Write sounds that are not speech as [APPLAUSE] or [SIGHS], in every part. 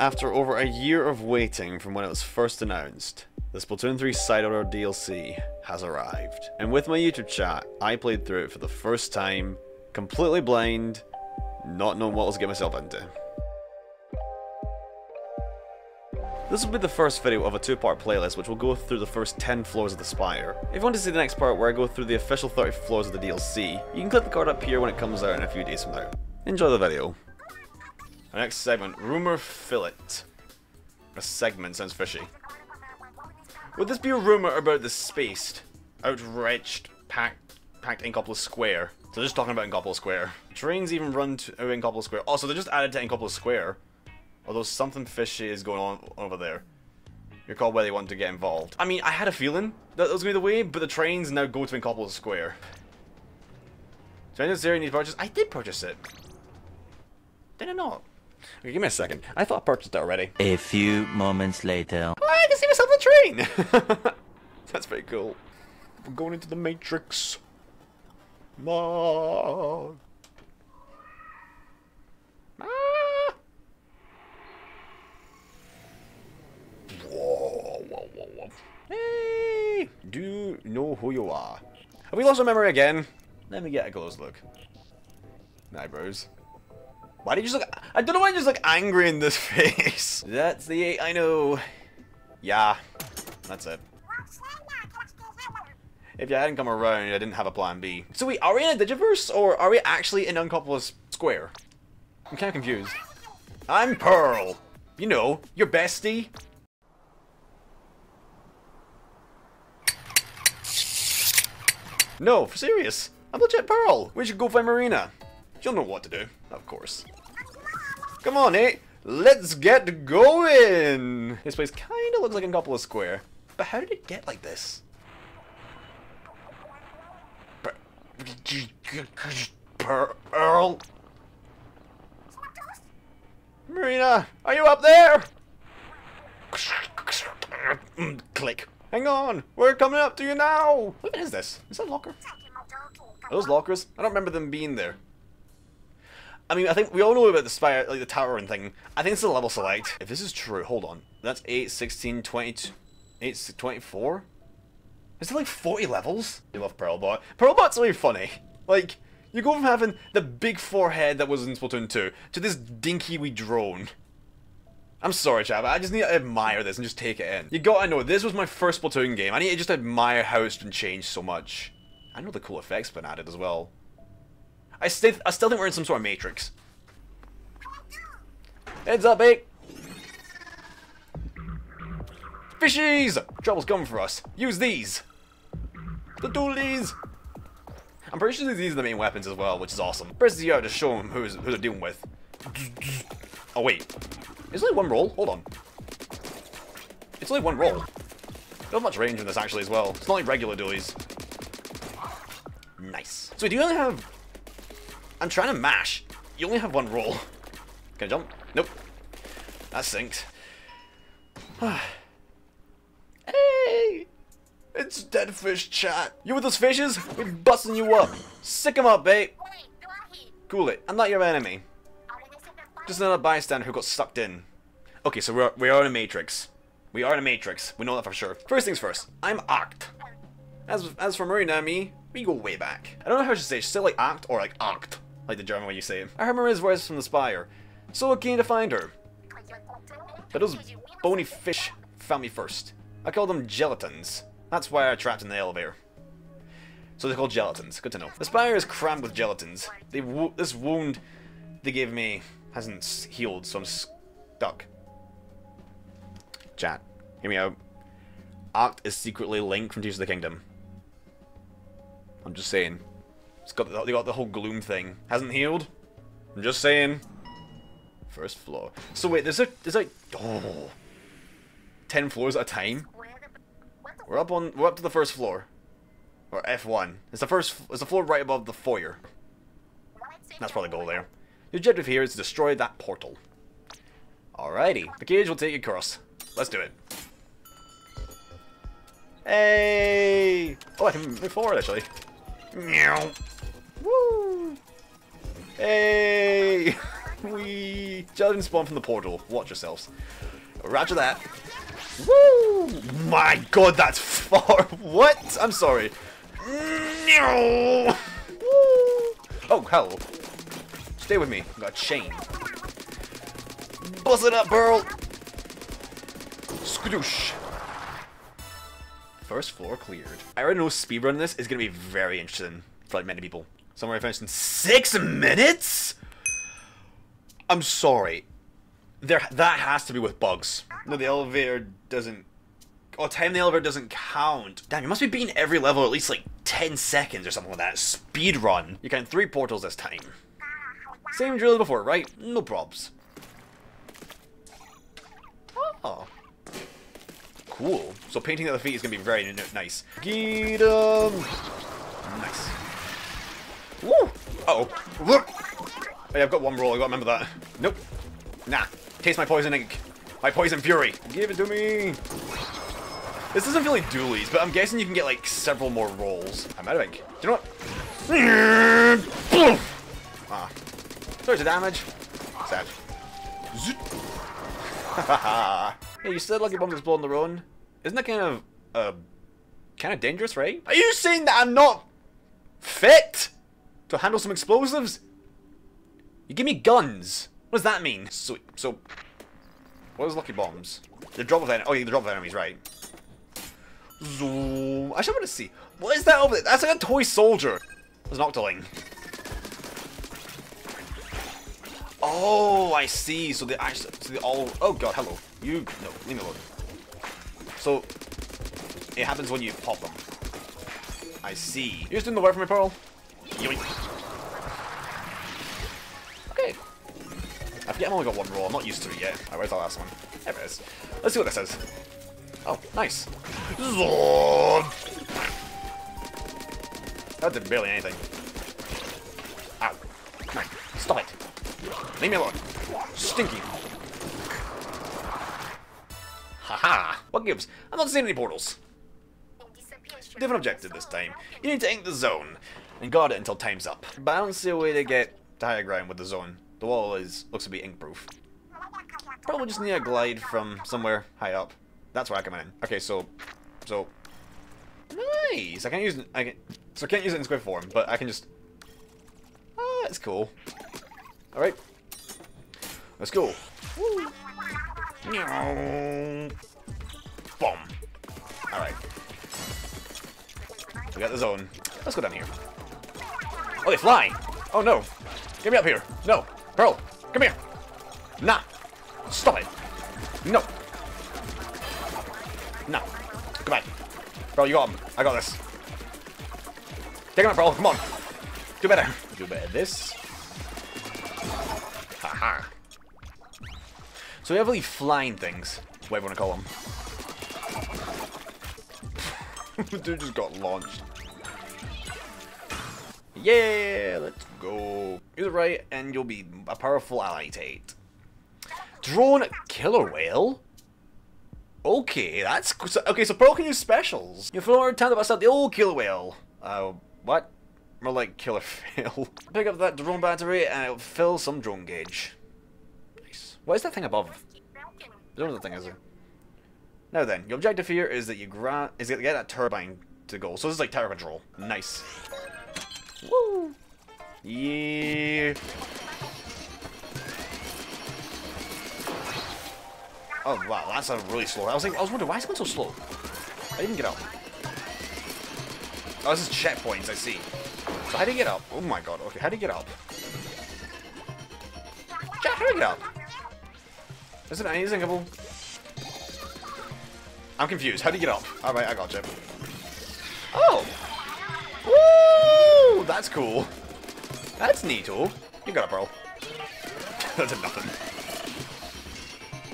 After over a year of waiting from when it was first announced, the Splatoon 3 Side Order DLC has arrived. And with my YouTube chat, I played through it for the first time, completely blind, not knowing what I was getting myself into. This will be the first video of a two-part playlist which will go through the first 10 floors of the Spire. If you want to see the next part where I go through the official 30 floors of the DLC, you can click the card up here when it comes out in a few days from now. Enjoy the video. Our next segment, Rumour Fillet. A segment sounds fishy. Would this be a rumour about the spaced, outreached, packed, packed Inkopolis Square? So just talking about Inkopolis Square. Trains even run to uh, Inkopolis Square. Also, they're just added to Inkopolis Square. Although something fishy is going on over there. You're called where they want to get involved. I mean, I had a feeling that, was going to be the way, but the trains now go to Inkopolis Square. So I necessarily need to purchase. I did purchase it. Did I not? Okay, give me a second. I thought I purchased already. A few moments later. Oh, I can see myself on the train! [LAUGHS] That's pretty cool. We're going into the Matrix. Ma. Ma. Whoa, whoa, whoa, whoa. Hey! Do you know who you are? Have we lost our memory again? Let me get a close look. Eyebrows. Why did you just look... I don't know why I just look angry in this [LAUGHS] face. That's the eight I know. Yeah. That's it. If you hadn't come around, I didn't have a plan B. So wait, are we in a Digiverse, or are we actually in Inkopolis Square? I'm kind of confused. I'm Pearl. You know, your bestie. No, for serious. I'm legit Pearl. We should go find Marina. She'll know what to do, of course. Come on, eh? Let's get going! This place kind of looks like Inkopolis Square. But how did it get like this? Pearl? Marina, are you up there? Click. Hang on, we're coming up to you now! What is this? Is that a locker? Are those lockers? I don't remember them being there. I mean, I think we all know about the spire, like the tower and thing. I think it's a level select. If this is true, hold on. That's 8, 16, 20, 8, 24? Is there like 40 levels? I love Pearlbot. Pearlbot's really funny. Like, you go from having the big forehead that was in Splatoon 2 to this dinky wee drone. I'm sorry, chap. I just need to admire this and just take it in. You gotta know, this was my first Splatoon game. I need to just admire how it's been changed so much. I know the cool effects been added as well. I still, I still think we're in some sort of matrix. Heads up, mate. Fishies! Trouble's coming for us. Use these. The dualies. I'm pretty sure these are the main weapons as well, which is awesome. Press out to show them who's, who they're dealing with. Oh, wait. It's only one roll. Hold on. It's only one roll. Don't much range in this, actually, as well. It's not like regular dualies. Nice. So do you only have I'm trying to mash. You only have one roll. Can I jump? Nope. That sinks. [SIGHS] hey! It's dead fish chat. You with those fishes? We're busting you up. Sick 'em up, babe. Cool it. I'm not your enemy. Just another bystander who got sucked in. Okay, so we're, we are in a matrix. We are in a matrix. We know that for sure. First things first. I'm Acht. As, as for Marina and me, we go way back. I don't know how to say. Should say like Act or like Act like the German way you say it. I heard Marina's voice from the Spire, so keen to find her. But those bony fish found me first. I call them Jelletons. That's why I trapped in the elevator. So they're called Jelletons. Good to know. The Spire is crammed with Jelletons. Wo this wound they gave me hasn't healed, so I'm stuck. Chat, hear me out. Acht is secretly linked from Tears of the Kingdom. I'm just saying. It's got the, they got the whole gloom thing. Hasn't healed. I'm just saying. First floor. So wait, there's a there's like oh, ten floors at a time. We're up on we're up to the first floor, or F1. It's the first. It's the floor right above the foyer. That's probably the goal there. The objective here is to destroy that portal. Alrighty, the cage will take you across. Let's do it. Hey! Oh, I can move forward actually. Meow. Hey! [LAUGHS] We Jelleton spawn from the portal. Watch yourselves. Roger that. Woo! My god, that's [LAUGHS] far. What? I'm sorry. No. Woo! [LAUGHS] Oh, hell. Stay with me. I got a chain. Buzz it up, Burl. Skadoosh. First floor cleared. I already know speedrunning this is going to be very interesting for like many people. Somewhere I finished in six minutes? I'm sorry. There, that has to be with bugs. No, the elevator doesn't... Oh, time the elevator doesn't count. Damn, you must be beating every level at least like 10 seconds or something like that. Speed run. You count three portals this time. Same drill as before, right? No probs. Oh. Cool. So painting at the feet is going to be very nice. Get 'em! Nice. Uh oh Look! Hey, I've got one roll, I gotta remember that. Nope. Nah. Taste my poison ink. My poison fury. Give it to me! This doesn't feel like dualies, but I'm guessing you can get like several more rolls. I'm out of ink. Do you know what? ah. There's the damage. Sad. [LAUGHS] hey, you said Lucky Bombs explode on their own. Isn't that kind of, uh, kind of dangerous, right? Are you saying that I'm not fit to handle some explosives? You give me guns. What does that mean? So, so, what is Lucky Bombs? The drop of enemies. Oh, yeah, the drop of enemies, right. Zoom. I I want to see. What is that over there? That's like a toy soldier. There's an Octoling. Oh, I see. So they actually, so they all. Oh god, hello. You no, leave me alone. So it happens when you pop them. I see. You're just doing the work for me, Pearl. Yoink. Okay. I forget I've only got one roll. I'm not used to it yet. Alright, where's the last one? There it is. Let's see what this says. Oh, nice. Zord. That did barely anything. Ow. Come on. Stop it. Leave me alone. Stinky. Haha. What gives? I'm not seeing any portals. Different objective this time. You need to ink the zone and guard it until time's up. But I don't see a way to get ground with the zone. The wall is looks to be ink proof. Probably just need a glide from somewhere high up. That's where I come in. Okay, so, so, nice. I can't use I can, so I can't use it in squid form, but I can just. Ah, that's cool. All right, let's go. Woo. Boom. All right. We got the zone. Let's go down here. Oh, they fly. Oh no. Get me up here. No. Pearl, come here. Nah. Stop it. No. No. Come back. Bro, you got him. I got this. Take him out, bro. Come on. Do better. Do better. This. Haha. So we have these flying things. Whatever you want to call them. [LAUGHS] Dude just got launched. Yeah, let's go. Use it right, and you'll be a powerful ally eight. Drone Killer Wail? Okay, that's okay. So Pearl can use specials. You feel more time about the old Killer Wail. Uh, what? More like killer [LAUGHS] fail. Pick up that drone battery and it'll fill some drone gauge. Nice. What is that thing above? I don't know what the thing is. Now then, your objective here is that you grant is get that turbine to go. So this is like tower control. Nice. Woo! Yeah. Oh wow, that's a really slow. I was like, I was wondering why is it going so slow. I didn't get up. Oh, this is checkpoints. I see. So how do you get up? Oh my god. Okay, how do you get up? Jack, how do you get up? Is it anything able? I'm confused. How do you get up? Alright, I got you. Oh! Woo! That's cool. That's neato. You got it, Pearl. [LAUGHS] That's a nothing.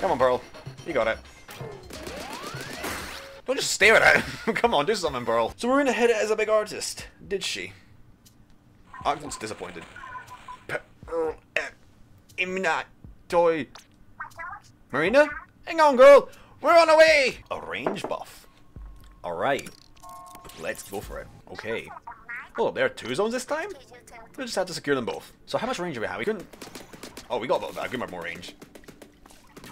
Come on, Pearl. You got it. Don't just stare at it. [LAUGHS] Come on, do something, Pearl. So Marina hit it as a big artist. Did she? Looks disappointed. Pearl er, I'm not toy. Marina? Hang on, girl. We're on our way. A range buff. Alright. Let's go for it. Okay. Oh, there are two zones this time? We just have to secure them both. So how much range do we have? We couldn't... Oh, we got a good amount more range.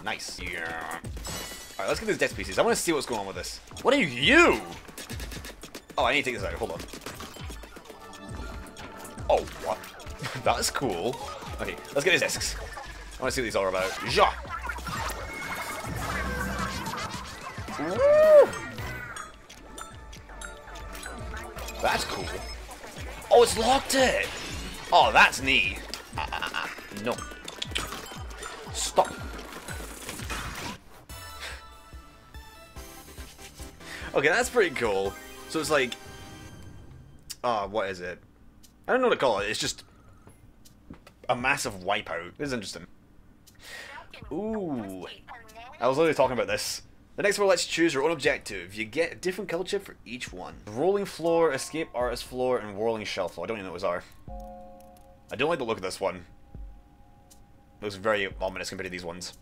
Nice. Yeah. Alright, let's get these death pieces. I want to see what's going on with this. What are you? Oh, I need to take this out. Hold on. Oh, what? [LAUGHS] That's cool. Okay, let's get his discs. I want to see what these are about. Ja! That's cool. Oh, it's locked it! Oh, that's neat. Ah, ah, ah, no. Stop. okay, that's pretty cool. So it's like... Uh, what is it? I don't know what to call it. It's just a massive wipeout. This is interesting. Ooh. I was literally talking about this. The next one lets you choose your own objective. You get a different color chip for each one. Rolling floor, escape artist floor, and whirling shell floor. I don't even know what those are. I don't like the look of this one. It looks very ominous compared to these ones.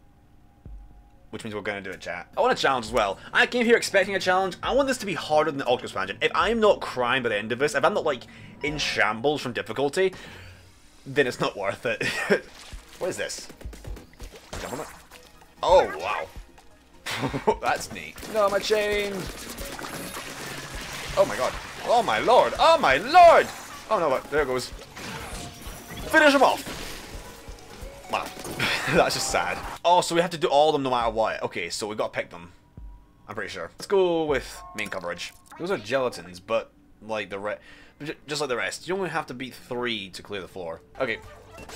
Which means we're going to do a chat. I want a challenge as well. I came here expecting a challenge. I want this to be harder than the Octo expansion. If I'm not crying by the end of this, if I'm not like in shambles from difficulty, then it's not worth it. [LAUGHS] what is this? Oh, wow. [LAUGHS] That's neat. No, my chain. Oh my god. Oh my lord. Oh my lord. Oh no, there it goes. Finish him off. Wow. [LAUGHS] That's just sad. Oh, so we have to do all of them no matter what. Okay, so we got to pick them. I'm pretty sure. Let's go with main coverage. Those are Jelletons, but like the rest, just like the rest. You only have to beat three to clear the floor. Okay,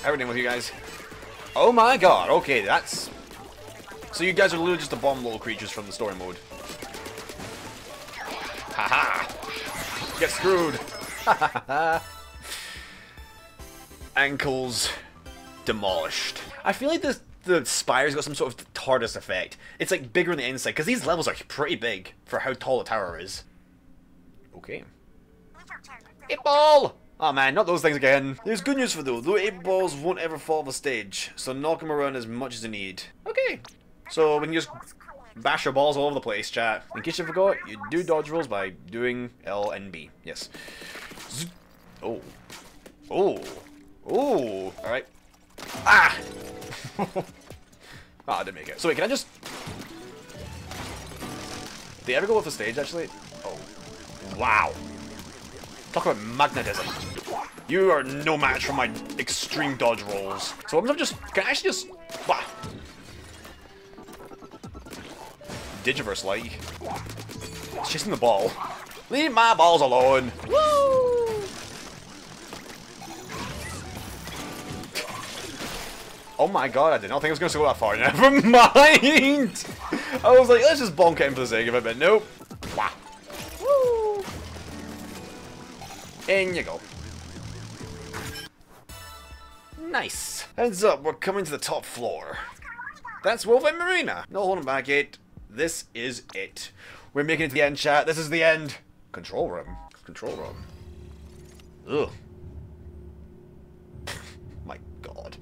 everything with you guys. Oh my god, okay, that's... So you guys are literally just the bomb little creatures from the story mode. Haha! -ha. Get screwed! [LAUGHS] Ankles demolished. I feel like this the spire's got some sort of TARDIS effect. It's like bigger on the inside, because these levels are pretty big for how tall the tower is. Okay. 8 ball! Oh man, not those things again. There's good news for though, though 8 balls won't ever fall off the stage, so knock them around as much as you need. Okay. So we can just bash your balls all over the place, chat. In case you forgot, you do dodge rolls by doing L and B. Yes. Oh. Oh. Oh. Alright. Ah! [LAUGHS] ah, I didn't make it. So wait, can I just... Did they ever go off the stage, actually? Oh. Wow. Talk about magnetism. You are no match for my extreme dodge rolls. So I'm just... Can I actually just... Bah. Digiverse like. It's chasing the ball. Leave my balls alone. Woo! Oh my god, I did not think I was going to go that far. [LAUGHS] Never mind! I was like, let's just bonk in for the sake of it, but nope. Wah. Woo! In you go. Nice. Heads up, we're coming to the top floor. That's Wolfheim Marina. No holding back it. This is it. We're making it to the end, chat. This is the end. Control room. Control room. Ugh. [LAUGHS] My god.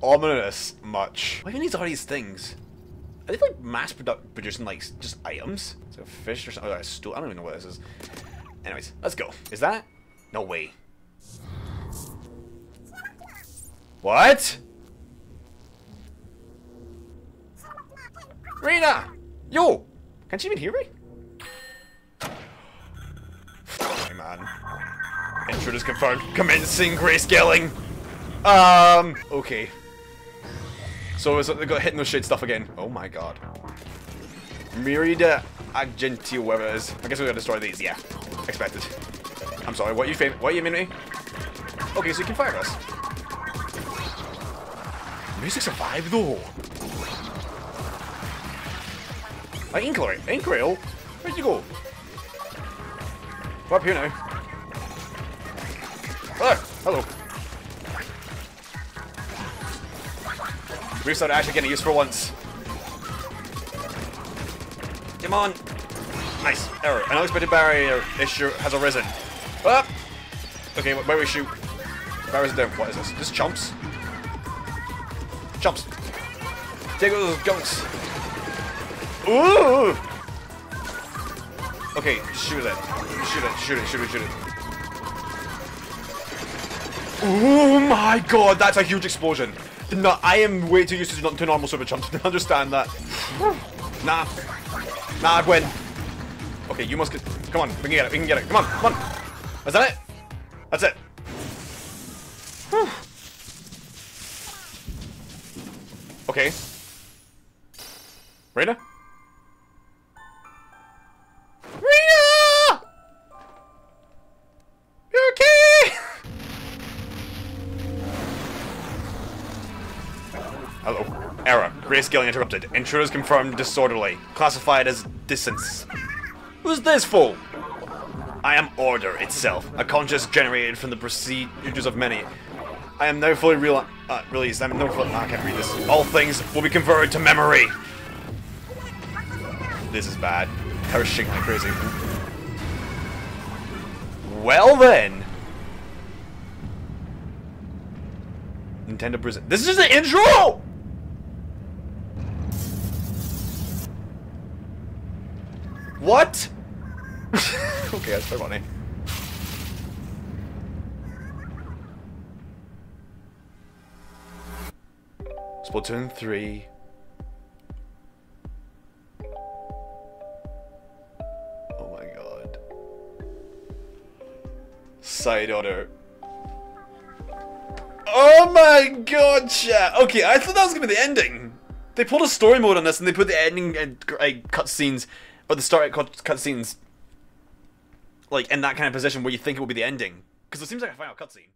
Ominous much. Why do you need all these things? Are they like mass produ producing like just items? A fish or something. Oh, stool. I don't even know what this is. Anyways, let's go. Is that? No way. What? Rena! Yo! Can't you even hear me? Hey man. Intruders confirmed. Commencing grayscaling! Um, okay. So is it got hitting those shade stuff again? Oh my god. Merida Agentio, whatever it is. I guess we gotta destroy these, yeah. Expected. I'm sorry, what you fam what you mean me? Okay, so you can fire us. Music survived though. Like Inkwell, Inkwell? Oh, Where'd you go? We're up here now. Oh, hello. We started actually getting used for once. Come on. Nice. Error. An unexpected barrier issue has arisen. Up. Okay, where we shoot? Barriers down. What is this? This chumps. Chumps. Take those gunks. Ooh! Okay, shoot it. Shoot it, shoot it, shoot it, shoot it. Oh my god, that's a huge explosion. No, I am way too used to, to normal super jumps [LAUGHS] to understand that. Nah. Nah, Gwen. Okay, you must get... Come on, we can get it, we can get it. Come on, come on. Is that it? That's it. Okay. Reyna? Error. Grayscaling interrupted. Intruders confirmed disorderly. Classified as distance. Who's this fool? I am order itself, a conscious generated from the procedures of many. I am now fully real uh, released. I'm no fully, I can't read this. All things will be converted to memory. This is bad. Cursing like crazy. Well then. Nintendo Prison. This is the intro! What? [LAUGHS] okay, that's very funny. Splatoon 3. Oh my god. Side order. Oh my god, chat! Okay, I thought that was gonna be the ending. They pulled a story mode on this and they put the ending and uh, cutscenes, or the start cutscenes, like in that kind of position where you think it will be the ending. Because it seems like a final cutscene.